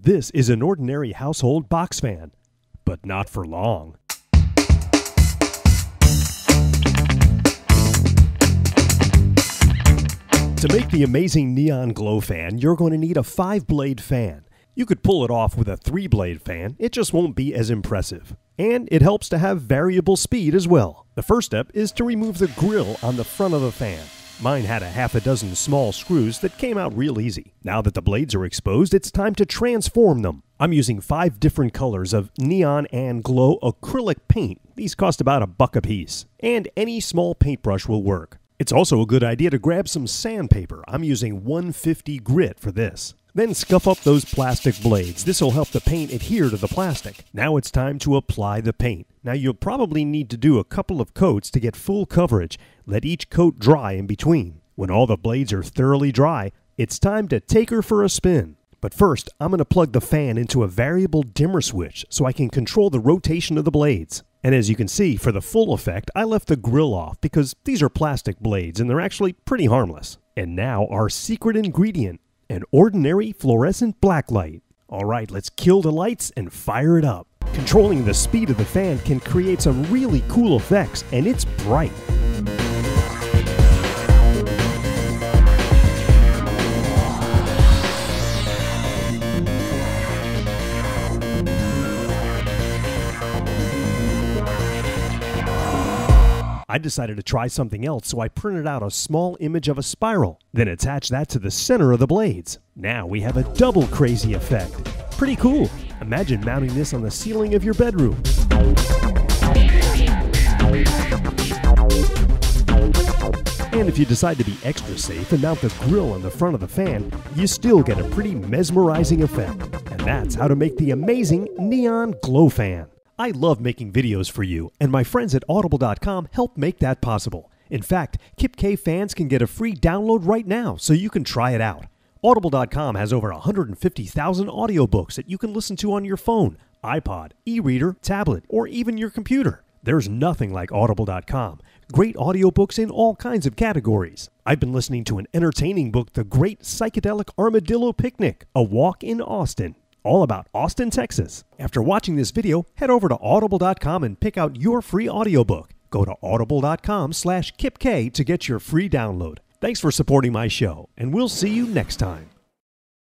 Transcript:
This is an ordinary household box fan, but not for long. To make the amazing neon glow fan, you're going to need a five blade fan. You could pull it off with a three blade fan, it just won't be as impressive. And it helps to have variable speed as well. The first step is to remove the grill on the front of the fan. Mine had a half a dozen small screws that came out real easy. Now that the blades are exposed, it's time to transform them. I'm using five different colors of neon and glow acrylic paint. These cost about a buck a piece. And any small paintbrush will work. It's also a good idea to grab some sandpaper. I'm using 150 grit for this. Then scuff up those plastic blades. This will help the paint adhere to the plastic. Now it's time to apply the paint. Now you'll probably need to do a couple of coats to get full coverage. Let each coat dry in between. When all the blades are thoroughly dry, it's time to take her for a spin. But first, I'm going to plug the fan into a variable dimmer switch so I can control the rotation of the blades. And as you can see, for the full effect, I left the grill off because these are plastic blades and they're actually pretty harmless. And now our secret ingredient, an ordinary fluorescent blacklight. Alright, let's kill the lights and fire it up. Controlling the speed of the fan can create some really cool effects, and it's bright. I decided to try something else, so I printed out a small image of a spiral, then attached that to the center of the blades. Now we have a double crazy effect. Pretty cool. Imagine mounting this on the ceiling of your bedroom. And if you decide to be extra safe and mount the grill on the front of the fan, you still get a pretty mesmerizing effect. And that's how to make the amazing Neon Glow Fan. I love making videos for you, and my friends at Audible.com help make that possible. In fact, Kipkay fans can get a free download right now so you can try it out. Audible.com has over 150,000 audiobooks that you can listen to on your phone, iPod, e reader, tablet, or even your computer. There's nothing like Audible.com. Great audiobooks in all kinds of categories. I've been listening to an entertaining book, The Great Psychedelic Armadillo Picnic A Walk in Austin all about Austin, Texas. After watching this video, head over to audible.com and pick out your free audiobook. Go to audible.com slash kipkay to get your free download. Thanks for supporting my show, and we'll see you next time.